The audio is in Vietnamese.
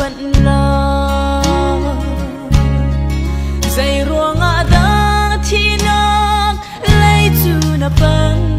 vẫn lo. Dày ruộng ở đó thì nó lấy dù nạp bằng